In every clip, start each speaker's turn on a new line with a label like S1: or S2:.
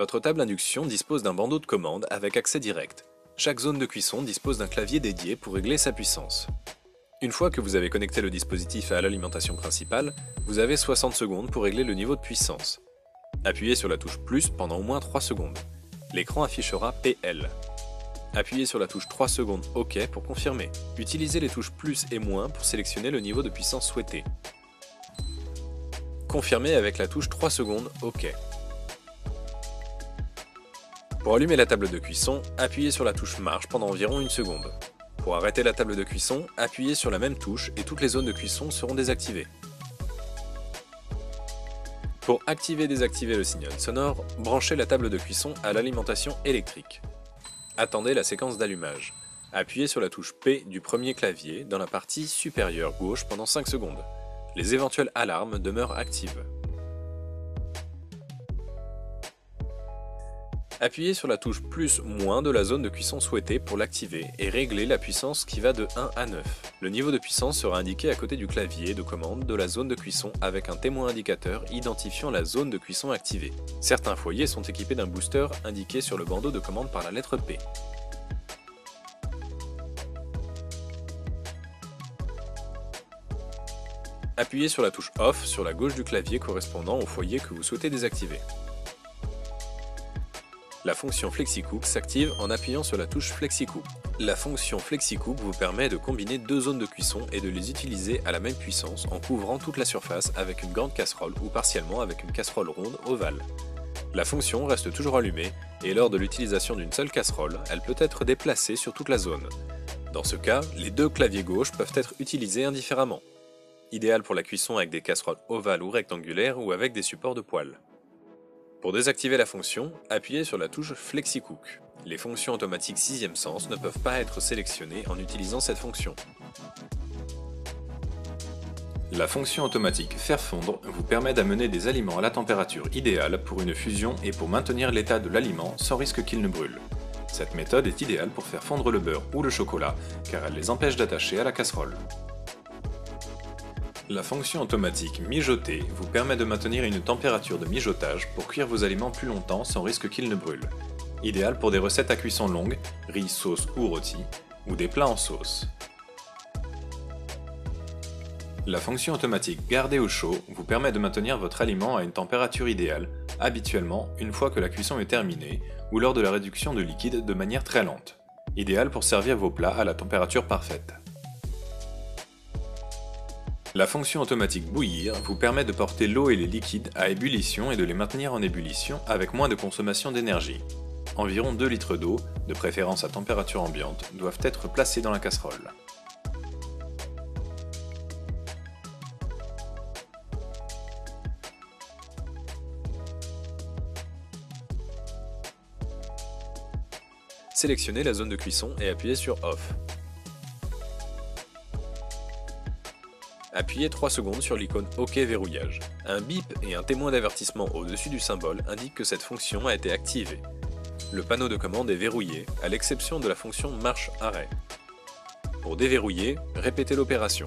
S1: Votre table induction dispose d'un bandeau de commande avec accès direct. Chaque zone de cuisson dispose d'un clavier dédié pour régler sa puissance. Une fois que vous avez connecté le dispositif à l'alimentation principale, vous avez 60 secondes pour régler le niveau de puissance. Appuyez sur la touche plus pendant au moins 3 secondes. L'écran affichera PL. Appuyez sur la touche 3 secondes OK pour confirmer. Utilisez les touches plus et moins pour sélectionner le niveau de puissance souhaité. Confirmez avec la touche 3 secondes OK. Pour allumer la table de cuisson, appuyez sur la touche marche pendant environ une seconde. Pour arrêter la table de cuisson, appuyez sur la même touche et toutes les zones de cuisson seront désactivées. Pour activer et désactiver le signal sonore, branchez la table de cuisson à l'alimentation électrique. Attendez la séquence d'allumage. Appuyez sur la touche P du premier clavier dans la partie supérieure gauche pendant 5 secondes. Les éventuelles alarmes demeurent actives. Appuyez sur la touche plus moins de la zone de cuisson souhaitée pour l'activer et régler la puissance qui va de 1 à 9. Le niveau de puissance sera indiqué à côté du clavier de commande de la zone de cuisson avec un témoin indicateur identifiant la zone de cuisson activée. Certains foyers sont équipés d'un booster indiqué sur le bandeau de commande par la lettre P. Appuyez sur la touche OFF sur la gauche du clavier correspondant au foyer que vous souhaitez désactiver. La fonction FlexiCook s'active en appuyant sur la touche FlexiCook. La fonction FlexiCook vous permet de combiner deux zones de cuisson et de les utiliser à la même puissance en couvrant toute la surface avec une grande casserole ou partiellement avec une casserole ronde ovale. La fonction reste toujours allumée et lors de l'utilisation d'une seule casserole, elle peut être déplacée sur toute la zone. Dans ce cas, les deux claviers gauche peuvent être utilisés indifféremment. Idéal pour la cuisson avec des casseroles ovales ou rectangulaires ou avec des supports de poêle. Pour désactiver la fonction, appuyez sur la touche FlexiCook. Les fonctions automatiques sixième sens ne peuvent pas être sélectionnées en utilisant cette fonction. La fonction automatique Faire fondre vous permet d'amener des aliments à la température idéale pour une fusion et pour maintenir l'état de l'aliment sans risque qu'il ne brûle. Cette méthode est idéale pour faire fondre le beurre ou le chocolat car elle les empêche d'attacher à la casserole. La fonction automatique mijoter vous permet de maintenir une température de mijotage pour cuire vos aliments plus longtemps sans risque qu'ils ne brûlent. Idéal pour des recettes à cuisson longue, riz, sauce ou rôti, ou des plats en sauce. La fonction automatique garder au chaud vous permet de maintenir votre aliment à une température idéale, habituellement une fois que la cuisson est terminée, ou lors de la réduction de liquide de manière très lente. Idéal pour servir vos plats à la température parfaite. La fonction automatique bouillir vous permet de porter l'eau et les liquides à ébullition et de les maintenir en ébullition avec moins de consommation d'énergie. Environ 2 litres d'eau, de préférence à température ambiante, doivent être placés dans la casserole. Sélectionnez la zone de cuisson et appuyez sur Off. Appuyez 3 secondes sur l'icône OK verrouillage. Un bip et un témoin d'avertissement au-dessus du symbole indiquent que cette fonction a été activée. Le panneau de commande est verrouillé, à l'exception de la fonction marche-arrêt. Pour déverrouiller, répétez l'opération.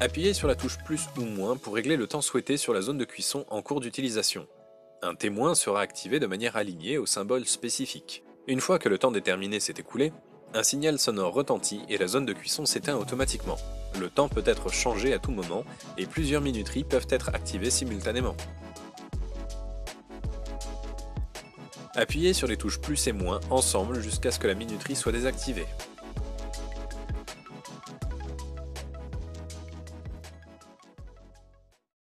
S1: Appuyez sur la touche plus ou moins pour régler le temps souhaité sur la zone de cuisson en cours d'utilisation. Un témoin sera activé de manière alignée au symbole spécifique. Une fois que le temps déterminé s'est écoulé, un signal sonore retentit et la zone de cuisson s'éteint automatiquement. Le temps peut être changé à tout moment et plusieurs minuteries peuvent être activées simultanément. Appuyez sur les touches plus et moins ensemble jusqu'à ce que la minuterie soit désactivée.